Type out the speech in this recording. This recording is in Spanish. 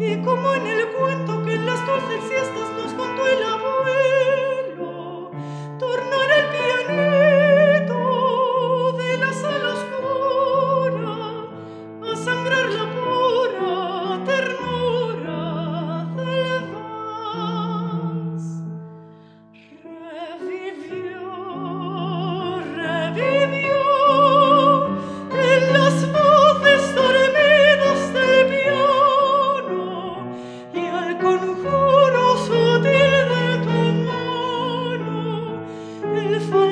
y como en el cuento que en las dulces siestas no beautiful